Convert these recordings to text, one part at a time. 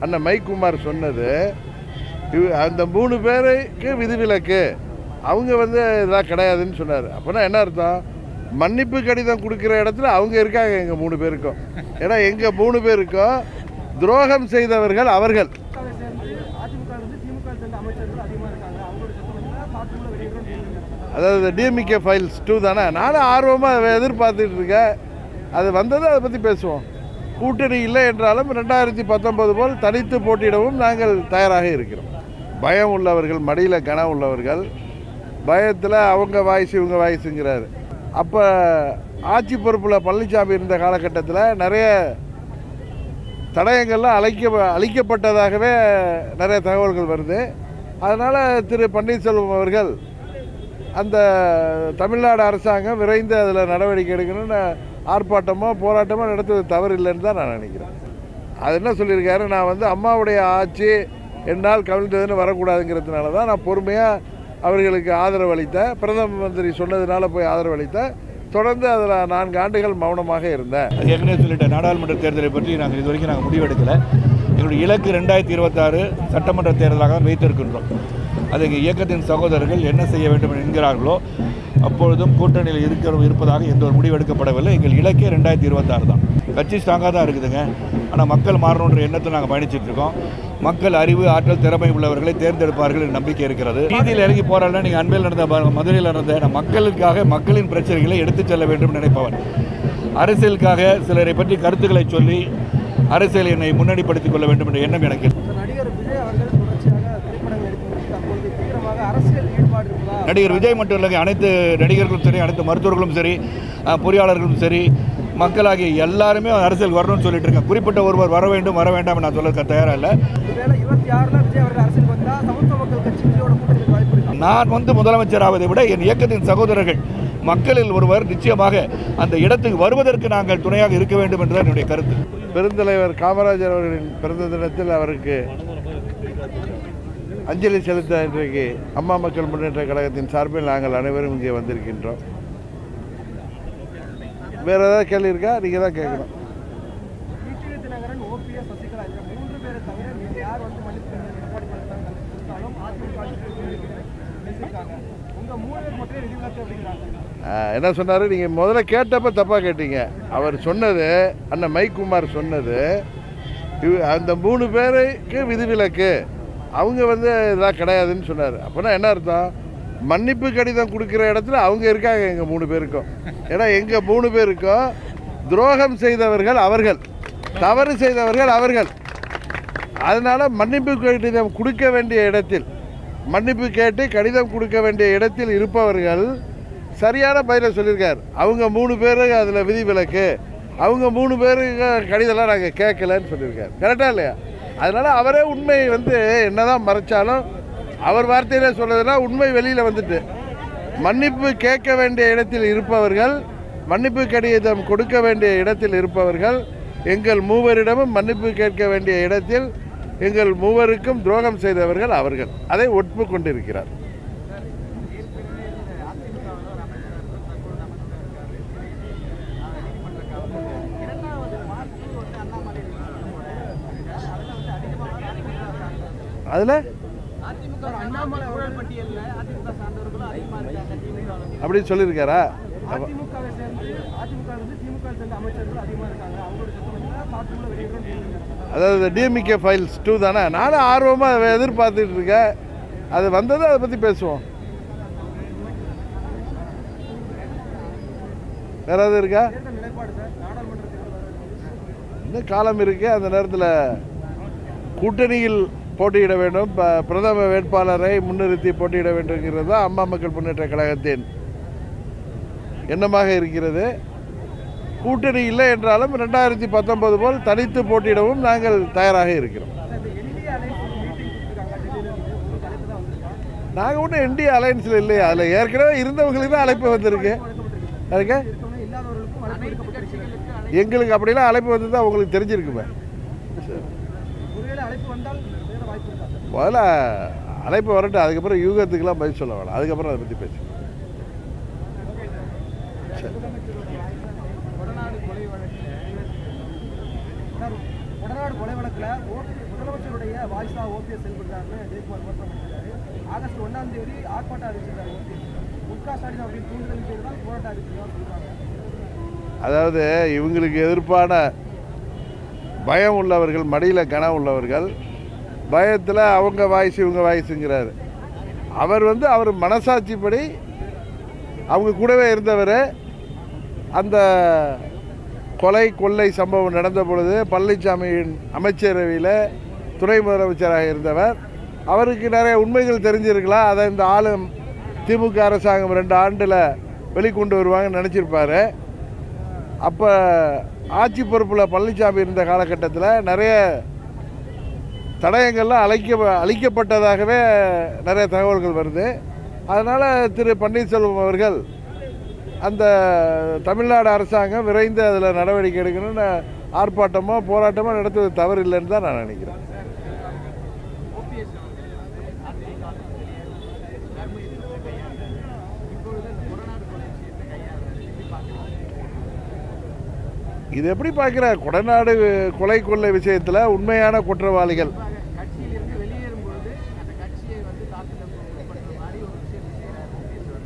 அண்ணன் மைக்குமார் சொன்னது இவ- அந்த மூணு பேருக்கு விதிவிலக்கு. அவங்க வந்து இதெல்லாம் கிடையாதுன்னு சொன்னார். அப்போனா என்ன அர்த்தம்? மன்னிப்பு கடிதம் கொடுக்குற இடத்துல அவங்க இருக்காங்க எங்கள் மூணு பேருக்கும். ஏன்னா எங்கள் மூணு பேருக்கும் துரோகம் செய்தவர்கள் அவர்கள். அதாவது டிஎம்கே ஃபைல்ஸ் டூ தானே? நானும் ஆர்வமாக எதிர்பார்த்துட்டு இருக்கேன். அது வந்தது அதை பற்றி பேசுவோம். கூட்டணி இல்லை என்றாலும் ரெண்டாயிரத்தி பத்தொன்பது போல் தனித்து போட்டியிடவும் நாங்கள் தயாராக இருக்கிறோம். பயம் உள்ளவர்கள் மடியில் கனம் உள்ளவர்கள் பயத்தில் அவங்க வாய்ஸ் இவங்க வாய்ஸுங்கிறாரு. அப்போ ஆட்சி பொறுப்பில் பழனிசாமி இருந்த காலகட்டத்தில் நிறைய தடயங்கள்லாம் அழைக்க அழிக்கப்பட்டதாகவே நிறைய தகவல்கள் வருது. அதனால் திரு பன்னீர்செல்வம் அவர்கள் அந்த தமிழ்நாடு அரசாங்கம் விரைந்து அதில் நடவடிக்கை எடுக்கணும்னு ஆர்ப்பாட்டமோ போராட்டமோ நடத்துவது தவறு இல்லைன்னு தான் நான் நினைக்கிறேன். அது என்ன சொல்லியிருக்காரு? நான் வந்து அம்மாவுடைய ஆட்சி என்னால் கவிழ்ந்ததுன்னு வரக்கூடாதுங்கிறதுனால தான் நான் பொறுமையாக அவர்களுக்கு ஆதரவு அளித்தேன். பிரதம மந்திரி சொன்னதுனால போய் ஆதரவு அளித்தேன். தொடர்ந்து அதில் நான்கு ஆண்டுகள் மௌனமாக இருந்தேன். ஏற்கனவே சொல்லிட்ட நாடாளுமன்ற தேர்தலை பற்றி நாங்கள் இது வரைக்கும் நாங்கள் முடிவெடுக்கலை. எங்களுடைய இலக்கு ரெண்டாயிரத்தி இருபத்தாறு சட்டமன்ற தேர்தலாக தான் வைத்திருக்கின்றோம். அது எங்கள் இயக்கத்தின் சகோதரர்கள் என்ன செய்ய வேண்டும் என்கிறார்களோ அப்பொழுதும் கூட்டணியில் இருக்கிற இருப்பதாக எந்த ஒரு முடிவு எடுக்கப்படவில்லை. எங்கள் இலக்கே ரெண்டாயிரத்தி இருபத்தாறு தான். கட்சி ஸ்ட்ராங்காக தான் இருக்குதுங்க. ஆனால் மக்கள் மாறணுன்ற எண்ணத்தில் நாங்கள் பயணிச்சிட்ருக்கோம் மக்கள் அறிவு ஆற்றல் திறமை உள்ளவர்களை தேர்ந்தெடுப்பார்கள் என்ற நம்பிக்கை இருக்கிறது. நீதியில் இறங்கி போராடலாம் நீங்கள் அன்பில் நடந்த மதுரையில் நடந்த மக்களுக்காக மக்களின் பிரச்சனைகளை எடுத்துச் செல்ல வேண்டும் நினைப்பவர் அரசியலுக்காக சிலரை பற்றி கருத்துக்களை சொல்லி அரசியல் என்னை முன்னணிப்படுத்திக் கொள்ள வேண்டும் என்ற எண்ணம் எனக்கு இருக்கு. நடிகர் விஜய் அவர்கள் தொடர்ச்சியாக திரைப்படங்கள் எடுக்கும் தற்பொழுது தீவிரமாக அரசியல் ஈடுபாடு இருப்பதா நடிகர் விஜய் மட்டும் இல்லைங்க அனைத்து நடிகர்களும் சரி அனைத்து மருத்துவர்களும் சரி பொறியாளர்களும் சரி மக்களாகிய எல்லாருமே அரசியல் வரணும்னு சொல்லிட்டு இருக்கேன் குறிப்பிட்ட ஒருவர் வர வேண்டும் வர வேண்டாம் நான் சொல்ல தயாராக இல்லை. நான் வந்து முதலமைச்சர் ஆவதை விட என் இயக்கத்தின் சகோதரர்கள் மக்களில் ஒருவர் நிச்சயமாக அந்த இடத்துக்கு வருவதற்கு நாங்கள் துணையாக இருக்க வேண்டும் என்றுதான் என்னுடைய கருத்து. பெருந்தலைவர் காமராஜர் அவர்களின் பிறந்த தினத்தில் அவருக்கு அஞ்சலி செலுத்த இன்றைக்கு அம்மா மக்கள் முன்னேற்ற கழகத்தின் சார்பில் நாங்கள் அனைவரும் இங்கே வந்திருக்கின்றோம். வேற ஏதாவது கேள்வி இருக்கா? நீங்கள் தான் கேட்கணும். என்ன சொன்னார்? நீங்கள் முதல்ல கேட்டப்ப தப்பாக கேட்டீங்க. அவர் சொன்னது அண்ணன் மைக்குமார் சொன்னது அந்த மூணு பேருக்கு விதிவிலக்கு. அவங்க வந்து இதெல்லாம் கிடையாதுன்னு சொன்னார். அப்போனா என்ன அர்த்தம்? மன்னிப்பு கடிதம் கொடுக்குற இடத்துல அவங்க இருக்காங்க எங்கள் மூணு பேருக்கும். ஏன்னா எங்கள் மூணு பேருக்கும் துரோகம் செய்தவர்கள் அவர்கள். தவறு செய்தவர்கள் அவர்கள். அதனால் மன்னிப்பு கடிதம் கொடுக்க வேண்டிய இடத்தில் மன்னிப்பு கேட்டு கடிதம் கொடுக்க வேண்டிய இடத்தில் இருப்பவர்கள் சரியான பதிலை சொல்லியிருக்கார். அவங்க மூணு பேருக்கு அதில் விதிவிலக்கு. அவங்க மூணு பேருக்கு கடிதம்லாம் நாங்கள் கேட்கலன்னு சொல்லியிருக்காரு. கரெக்டாக இல்லையா? அதனால் அவரே உண்மை வந்து என்னதான் மறைச்சாலும் அவர் வார்த்தையில் சொல்கிறதுனா உண்மை வெளியில் வந்துட்டு. மன்னிப்பு கேட்க வேண்டிய இடத்தில் இருப்பவர்கள் மன்னிப்பு கடிதம் கொடுக்க வேண்டிய இடத்தில் இருப்பவர்கள் எங்கள் மூவரிடமும் மன்னிப்பு கேட்க வேண்டிய இடத்தில் எங்கள் மூவருக்கும் துரோகம் செய்தவர்கள் அவர்கள். அதை ஒப்புக்கொண்டிருக்கிறார் அதில் அண்ணாமலை ஊழல் பட்டியலில் அதிமுக சார்ந்தவர்களும் அதிகமாக இருக்காங்க திமுக அப்படின்னு சொல்லியிருக்காரா அதிமுகவை சேர்ந்து அதிமுக இருந்து திமுக சேர்ந்த அமைச்சர்கள் அதிகமாக இருக்காங்க அவங்களோட அதில் அப்படின்னு சொல்லியிருக்காரா? அதாவது டிஎம்கே ஃபைல்ஸ் டூ தானே? நானும் ஆர்வமாக எதிர்பார்த்துட்டு இருக்கேன். அது வந்தது அதை பற்றி பேசுவோம். வேற எதுவும் இருக்கா? இன்னும் காலம் இருக்கு அந்த நேரத்தில் கூட்டணியில் போட்டியிட வேண்டும். பிரதம வேட்பாளரை முன்னிறுத்தி போட்டியிட வேண்டும்ங்கிறது தான் அம்மா மக்கள் முன்னேற்ற கழகத்தின் எண்ணமாக இருக்கிறது. கூட்டணி இல்லை என்றாலும் ரெண்டாயிரத்தி பத்தொன்பது போல் தனித்து போட்டியிடவும் நாங்கள் தயாராக இருக்கிறோம். நாங்கள் ஒன்றும் என்டிஏ அலையன்ஸில் இல்லையா. அதில் ஏற்கனவே இருந்தவங்களுக்கு தான் அழைப்பு வந்திருக்கு. அதுக்கு எங்களுக்கு அப்படிலாம் அழைப்பு வந்து தான் உங்களுக்கு தெரிஞ்சிருக்குமே. ஒருவேளை அழைப்பு வந்தால் வேற வாய்ப்பு இருக்கா சார் முதல்ல அழைப்பு வரட்டும் அதுக்கப்புறம் யூகத்துக்கெல்லாம் பதில் சொல்ல வேணாம். அதுக்கப்புறம் அதை பற்றி பேசு கொடநாடு கொலை வழக்கு சார் கொடநாடு கொலை வழக்கில் ஓட்டு முதலமைச்சர் முதலமைச்சருடைய வாய்ஸா ஓபிஎஸ் செயல்படுறாருன்னு ஜெயக்குமார் விமர்சனம் பண்ணியிருக்காரு ஆகஸ்ட் ஒன்றாம் தேதி ஆர்ப்பாட்டம் அறிவிச்சிருக்காரு ஓபிஎஸ். முக ஸ்டாலின் அப்படின்னு தூண்டுதல் பேர் தான் போராட்டம் அறிவிச்சிருக்காங்க சொல்றாங்க. அதாவது இவங்களுக்கு எதிர்ப்பான பயம் உள்ளவர்கள் மடியில் கனம் உள்ளவர்கள் பயத்தில் அவங்க வாய்ஸ் இவங்க வாய்ஸுங்கிறாரு. அவர் வந்து அவர் மனசாட்சிப்படி அவங்க கூடவே இருந்தவர். அந்த கொலை கொள்ளை சம்பவம் நடந்த பொழுது பழனிசாமியின் அமைச்சரவையில் துணை முதலமைச்சராக இருந்தவர். அவருக்கு நிறைய உண்மைகள் தெரிஞ்சிருக்கலாம். அதை இந்த ஆளும் திமுக அரசாங்கம் ரெண்டு ஆண்டில் வெளிக்கொண்டு வருவாங்கன்னு நினச்சிருப்பார். அப்போ ஆட்சி பொறுப்பில் பழனிசாமி இருந்த காலகட்டத்தில் நிறைய தடயங்கள்லாம் அழைக்க அழிக்கப்பட்டதாகவே நிறைய தகவல்கள் வருது. அதனால் திரு பன்னீர்செல்வம் அவர்கள் அந்த தமிழ்நாடு அரசாங்கம் விரைந்து அதில் நடவடிக்கை எடுக்கணும்னு ஆர்ப்பாட்டமோ போராட்டமோ நடத்துவது தவறு இல்லைன்னு தான் நான் நினைக்கிறேன். இது எப்படி பார்க்குற கொடநாடு கொலை கொள்ளை விஷயத்தில் உண்மையான குற்றவாளிகள் கட்சியிலிருந்து வெளியேறும் பொழுது அந்த கட்சியை வந்து தாக்குதல் பண்ற மாதிரி ஒரு விஷயம் செய்யறாரு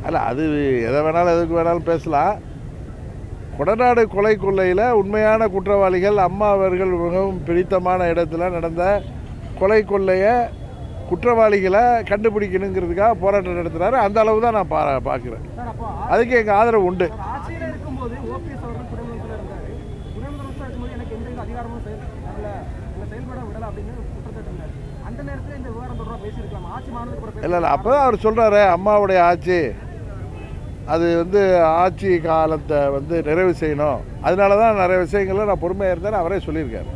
அல்ல அது எதை வேணாலும் எதுக்கு வேணாலும் பேசலாம். கொடநாடு கொலை கொள்ளையில் உண்மையான குற்றவாளிகள் அம்மா அவர்கள் மிகவும் பிடித்தமான இடத்துல நடந்த கொலை கொள்ளையை குற்றவாளிகளை கண்டுபிடிக்கணுங்கிறதுக்காக போராட்டம் நடத்துகிறாரு அந்த அளவு தான் நான் பா பார்க்குறேன். அதுக்கு எங்கள் ஆதரவு உண்டு. இல்லை இல்லை அப்போ தான் அவர் சொல்கிறாரு அம்மாவுடைய ஆட்சி. அது வந்து ஆட்சி காலத்தை வந்து நிறைவு செய்யணும். அதனால தான் நிறைய விஷயங்களில் நான் பொறுமையாக இருந்தேன் அவரே சொல்லியிருக்காரு.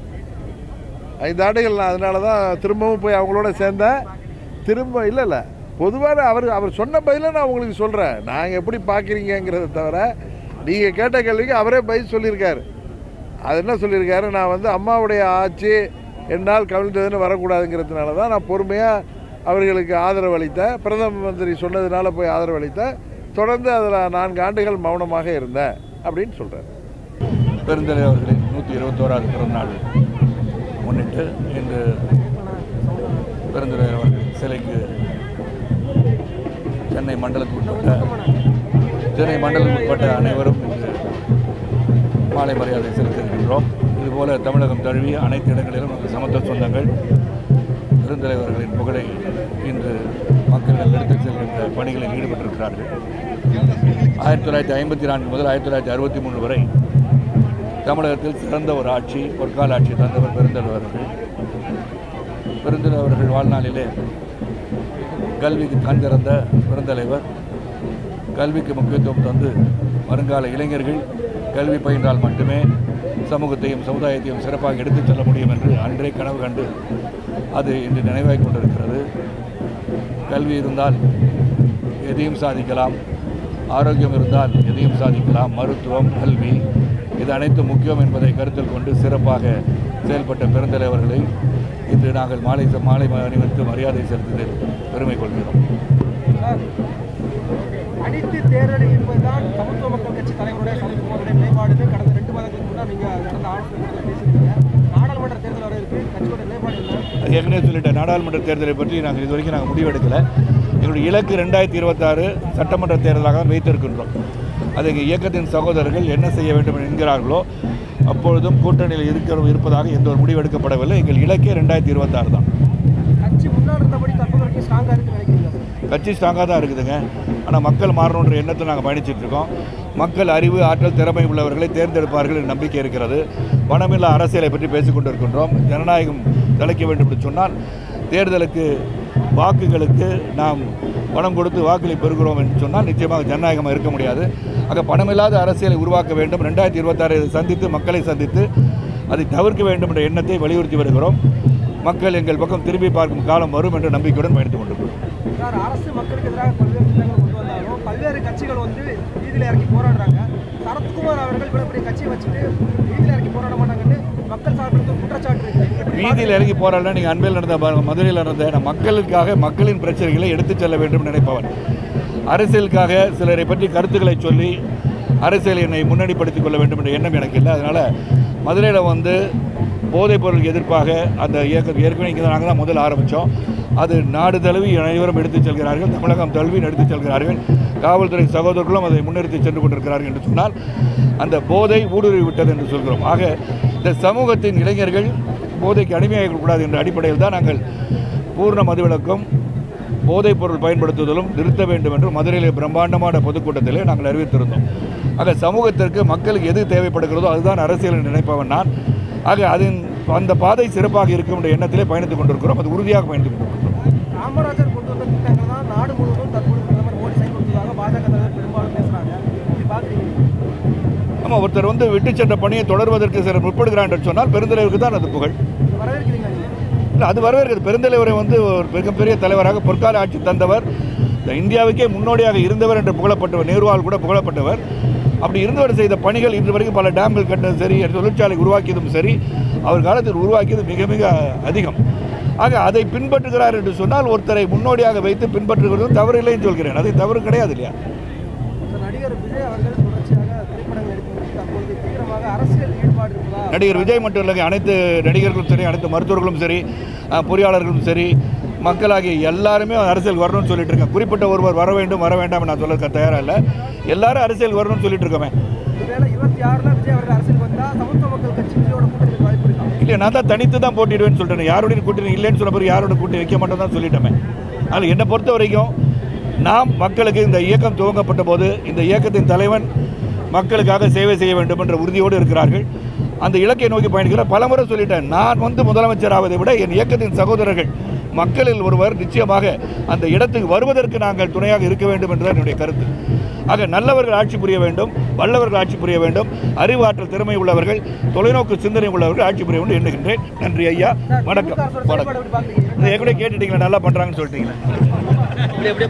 ஐந்து ஆண்டுகள் நான் அதனால தான் திரும்பவும் போய் அவங்களோட சேர்ந்தேன். திரும்ப இல்லை இல்லை. பொதுவாக அவர் அவர் சொன்ன பதிலை நான் உங்களுக்கு சொல்கிறேன் நாங்கள் எப்படி பார்க்குறீங்கிறத தவிர நீங்கள் கேட்ட கேள்விக்கு அவரே பதில் சொல்லியிருக்காரு. அது என்ன சொல்லியிருக்காரு? நான் வந்து அம்மாவுடைய ஆட்சி என்னால் கவிழ்ந்ததுன்னு வரக்கூடாதுங்கிறதுனால தான் நான் பொறுமையாக அவர்களுக்கு ஆதரவு அளித்தேன். பிரதம மந்திரி சொன்னதுனால போய் ஆதரவு அளித்தேன். தொடர்ந்து அதில் நான்கு ஆண்டுகள் மௌனமாக இருந்தேன் அப்படின்னு சொல்கிறார் பெருந்தலைவர் அவர்களின் நூற்றி இருபத்தோராது பிறந்தநாள் முன்னிட்டு இன்று பெருந்தலைவர் அவர்கள் சிலைக்கு சென்னை மண்டலத்துக்கு உட்பட்ட சென்னை மண்டலத்துக்கு உட்பட்ட அனைவரும் இன்று மாலை மரியாதை செலுத்தியிருக்கின்றோம். இதுபோல தமிழகம் தழுவி அனைத்து இடங்களிலும் நமது சமத்துவ சொந்தங்கள் பெருந்தலைவர்களின் புகழை இன்று மக்களிடம் எடுத்துச் செல்கின்ற பணிகளில் ஈடுபட்டிருக்கிறார்கள். ஆயிரத்தி தொள்ளாயிரத்தி ஐம்பத்தி நான்கு முதல் ஆயிரத்தி தொள்ளாயிரத்தி அறுபத்தி மூணு வரை தமிழகத்தில் சிறந்த ஒரு ஆட்சி பொற்கால ஆட்சி தந்தவர் பெருந்தலைவர்கள் பெருந்தலைவர்கள் வாழ்நாளிலே கல்விக்கு கண் திறந்த பெருந்தலைவர். கல்விக்கு முக்கியத்துவம் தந்து வருங்கால இளைஞர்கள் கல்வி பயின்றால் மட்டுமே சமூகத்தையும் சமுதாயத்தையும் சிறப்பாக எடுத்துச் செல்ல முடியும் என்று அன்றே கனவு கண்டு அது இன்று நினைவாகிக் கொண்டிருக்கிறது. கல்வி இருந்தால் எதையும் சாதிக்கலாம். ஆரோக்கியம் இருந்தால் எதையும் சாதிக்கலாம். மருத்துவம் கல்வி இது அனைத்தும் முக்கியம் என்பதை கருத்தில் கொண்டு சிறப்பாக செயல்பட்ட பெருந்தலைவர்களை இன்று நாங்கள் மாலை மாலை அணிவித்து மரியாதை செலுத்துவதில் பெருமை கொள்கிறோம். அனைத்து தேர்தல் என்பதுதான் சமத்துவ மக்கள் கட்சி தலைவருடைய சமத்துவங்களுடைய நிலைப்பாடுன்னு கடந்த ரெண்டு மாதங்களுக்கு முன்னாடி நீங்க நடந்த ஆலோசனை கூட்டத்தில் பேசியிருக்கீங்க நாடாளுமன்ற தேர்தல் வர இருக்கு கட்சியோட நிலைப்பாடு என்ன? அது ஏற்கனவே சொல்லிட்டேன். நாடாளுமன்ற தேர்தலை பற்றி நாங்கள் இது வரைக்கும் நாங்கள் முடிவெடுக்கலை. எங்களுடைய இலக்கு ரெண்டாயிரத்தி இருபத்தாறு சட்டமன்ற தேர்தலாக தான் வைத்திருக்கின்றோம். அது எங்கள் இயக்கத்தின் சகோதரர்கள் என்ன செய்ய வேண்டும் என்கிறார்களோ அப்பொழுதும் கூட்டணியில் இருக்கிற இருப்பதாக எந்த ஒரு முடிவு எடுக்கப்படவில்லை. எங்கள் இலக்கே ரெண்டாயிரத்தி இருபத்தாறு தான். கட்சி ஸ்ட்ராங்காக தான் இருக்குதுங்க. ஆனால் மக்கள் மாறணுன்ற எண்ணத்தை நாங்கள் பயணிச்சுட்டு இருக்கோம். மக்கள் அறிவு ஆற்றல் திறமை உள்ளவர்களை தேர்ந்தெடுப்பார்கள் என்ற நம்பிக்கை இருக்கிறது. பணமில்லா அரசியலை பற்றி பேசிக் கொண்டிருக்கின்றோம் ஜனநாயகம் தலைக்க வேண்டும் என்று சொன்னால் தேர்தலுக்கு வாக்குகளுக்கு நாம் பணம் கொடுத்து வாக்களை பெறுகிறோம் என்று சொன்னால் நிச்சயமாக ஜனநாயகமாக இருக்க முடியாது. ஆக பணமில்லாத அரசியலை உருவாக்க வேண்டும். ரெண்டாயிரத்தி இருபத்தாறு சந்தித்து மக்களை சந்தித்து அதை தவிர்க்க வேண்டும் என்ற எண்ணத்தை வலியுறுத்தி வருகிறோம். மக்கள் எங்கள் பக்கம் திரும்பி பார்க்கும் காலம் வரும் என்ற நம்பிக்கையுடன் பயணித்துக் கொண்டிருக்கிறோம். அரசு மக்களுக்கு எதிராக பல்வேறு திட்டங்கள் கொண்டு வந்தாலும் பல்வேறு கட்சிகள் வந்து வீதியில் இறக்கி போராடுறாங்க. சரத்குமார் அவர்கள் இவ்வளவு பெரிய கட்சியை வச்சுட்டு வீதியில் இறக்கி போராட மாட்டாங்கன்னு மக்கள் சார்பில் குற்றச்சாட்டு வீதியில் இறங்கி போராடல நீங்கள் அன்பில் நடந்த மதுரையில் நடந்த மக்களுக்காக மக்களின் பிரச்சனைகளை எடுத்துச் செல்ல வேண்டும் நினைப்பவன் அரசியலுக்காக சிலரை பற்றி கருத்துக்களை சொல்லி அரசியல் என்னை முன்னணிப்படுத்திக் கொள்ள வேண்டும் என்ற எண்ணம் எனக்கு இல்லை. அதனால் மதுரையில் வந்து போதைப் பொருளுக்கு எதிர்ப்பாக அந்த இயக்கம் ஏற்கனவே இங்கே நாங்கள் தான் முதல் ஆரம்பித்தோம் அது நாடு தழுவி அனைவரும் எடுத்துச் செல்கிறார்கள் தமிழகம் தழுவி எடுத்துச் செல்கிறார்கள். காவல்துறை சகோதரர்களும் அதை முன்னிறுத்தி சென்று கொண்டிருக்கிறார்கள் என்று சொன்னால் அந்த போதை ஊடுருவி விட்டது என்று சொல்கிறோம். ஆக இந்த சமூகத்தின் இளைஞர்கள் போதைக்கு அடிமையாகக்கூடாது என்ற அடிப்படையில் தான் நாங்கள் பூர்ண மதுவிலக்கும் போதைப் பொருள் பயன்படுத்துவதிலும் நிறுத்த வேண்டும் என்று மதுரையிலே பிரம்மாண்டமான பொதுக்கூட்டத்திலே நாங்கள் அறிவித்திருந்தோம். ஆக சமூகத்திற்கு மக்களுக்கு எது தேவைப்படுகிறதோ அதுதான் அரசியல் என்று நினைப்பவன் நான். ஆக அதன் அந்த பாதை சிறப்பாக இருக்கும் என்ற எண்ணத்திலே பயணித்துக் கொண்டிருக்கிறோம். அது உறுதியாக பயணித்துக் கொண்டிருக்கிறோம். ஆமாம் ஒருத்தர் வந்து விட்டு சென்ற பணியை தொடர்வதற்கு சிலர் முற்படுகிறார் என்று சொன்னால் பெருந்தலைவருக்கு தான் அது புகழ். இல்லை அது வரவேற்கிறது. பெருந்தலைவரை வந்து ஒரு மிகப்பெரிய தலைவராக பொற்கால ஆட்சி தந்தவர். இந்த இந்தியாவுக்கே முன்னோடியாக இருந்தவர் என்று புகழப்பட்டவர் நேருவால் கூட புகழப்பட்டவர். அப்படி இருந்தவர் செய்த பணிகள் இன்று வரைக்கும் பல டேம்கள் கட்டதும் சரி தொழிற்சாலை உருவாக்கியதும் சரி அவர் காலத்தில் உருவாக்கியது மிக மிக அதிகம். ஆக அதை பின்பற்றுகிறார் என்று சொன்னால் ஒருத்தரை முன்னோடியாக வைத்து பின்பற்றுகிறதும் தவறில்லைன்னு சொல்கிறேன். அது தவறு கிடையாது இல்லையா இந்த நடிகர் விஜய் அவர்கள் தொடர்ச்சியாக திரைப்படங்கள் எடுக்கும் தற்பொழுது தீவிரமாக அரசியல் ஈடுபாடு இருப்பதா நடிகர் விஜய் மட்டும் இல்லைங்க அனைத்து நடிகர்களும் சரி அனைத்து மருத்துவர்களும் சரி பொறியாளர்களும் சரி மக்களாகிய எல்லாருமே அரசியல் வரணும்னு சொல்லிட்டு இருக்காங்க. குறிப்பிட்ட ஒருவர் வர வேண்டும் வர வேண்டாம் நான் சொல்ல தயாராக இல்லை. எல்லாரும் அரசியல் வரணும்னு சொல்லிட்டு இருக்கோமே. இல்லை நான் தான் தனித்து தான் போட்டிடுவேன்னு சொல்லிட்டேன் யாருடைய கூட்டணி இல்லைன்னு சொன்ன பிறகு யாரோட கூட்டணி வைக்க மாட்டோம் தான் சொல்லிட்டோமே. அதனால் என்னை பொறுத்த வரைக்கும் நாம் மக்களுக்கு இந்த இயக்கம் துவங்கப்பட்ட போது இந்த இயக்கத்தின் தலைவன் மக்களுக்காக சேவை செய்ய வேண்டும் என்ற உறுதியோடு இருக்கிறார்கள். அந்த இலக்கை நோக்கி பயணிக்கிற பலமுறை சொல்லிட்டேன். நான் வந்து முதலமைச்சர் ஆவதை விட என் இயக்கத்தின் சகோதரர்கள் மக்களில் ஒருவர் நிச்சயமாக அந்த இடத்துக்கு வருவதற்கு நாங்கள் துணையாக இருக்க வேண்டும் என்றுதான் என்னுடைய கருத்து. ஆக நல்லவர்கள் ஆட்சி புரிய வேண்டும் வல்லவர்கள் ஆட்சி புரிய வேண்டும் அறிவாற்றல் திறமை உள்ளவர்கள் தொலைநோக்கு சிந்தனை உள்ளவர்கள் ஆட்சி புரிய வேண்டும் எண்ணுகின்றேன். நன்றி ஐயா. வணக்கம். வணக்கம். எப்படி இதை கேட்டுட்டீங்களா? நல்லா பண்ணுறாங்கன்னு சொல்லிட்டீங்களா? இப்படி